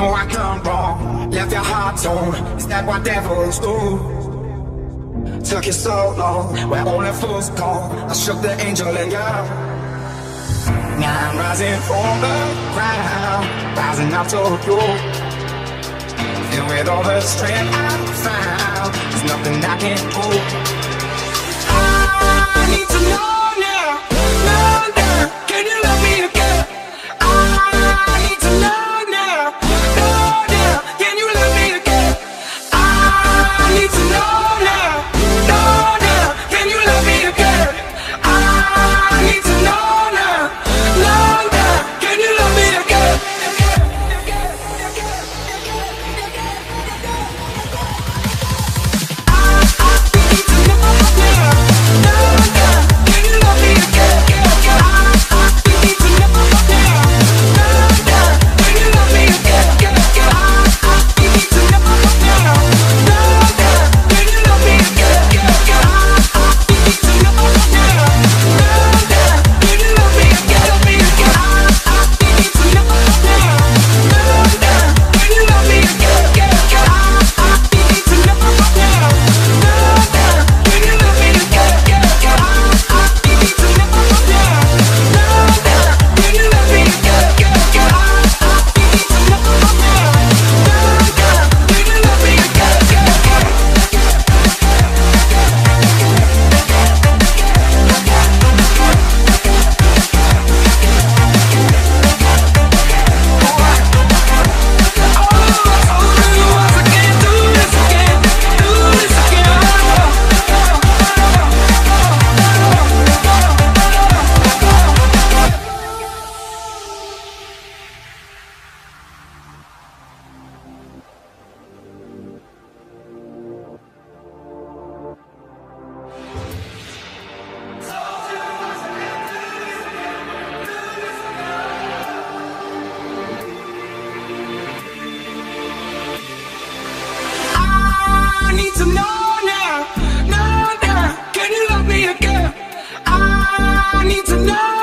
know I come wrong. Left your heart torn. Is that what devils do? Took you so long, where only fools go. I shook the angel in you. Now I'm rising from the ground, rising up to you. And with all the strength I found, there's nothing I can't do. I need to know.